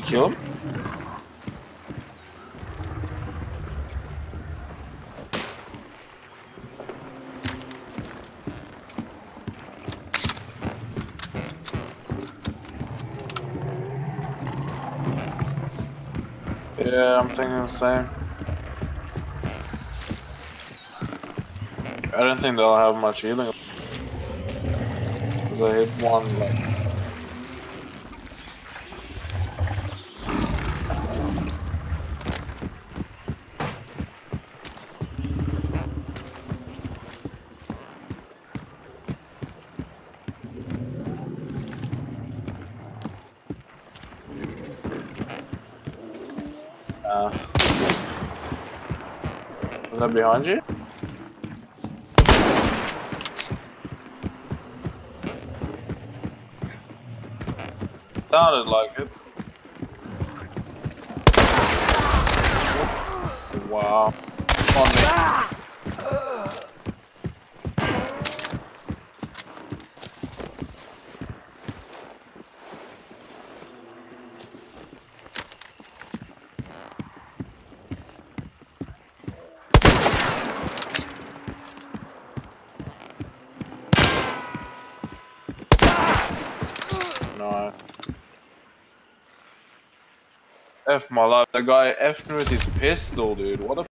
kill? Yeah, I'm thinking the same. I don't think they'll have much healing. Cause I hit one like Uh, is that behind you? Sounded like it. Wow. On me. F my life. The guy F with his pistol, dude. What a